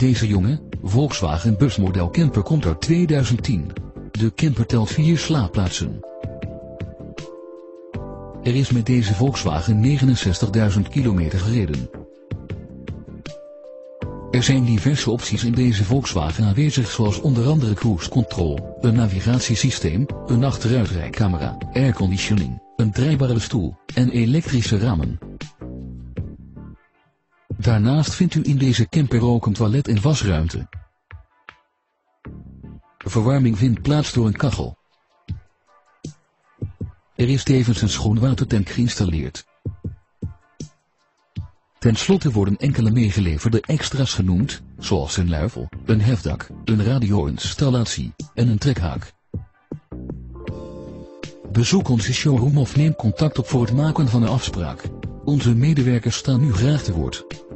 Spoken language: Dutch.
Deze jonge, Volkswagen busmodel camper komt uit 2010. De camper telt vier slaapplaatsen. Er is met deze Volkswagen 69.000 kilometer gereden. Er zijn diverse opties in deze Volkswagen aanwezig zoals onder andere cruise control, een navigatiesysteem, een achteruitrijcamera, airconditioning, een draaibare stoel en elektrische ramen. Daarnaast vindt u in deze camper ook een toilet en wasruimte. Verwarming vindt plaats door een kachel. Er is tevens een schoonwatertank geïnstalleerd. Ten slotte worden enkele meegeleverde extra's genoemd, zoals een luifel, een hefdak, een radio-installatie en een trekhaak. Bezoek onze showroom of neem contact op voor het maken van een afspraak. Onze medewerkers staan u graag te woord.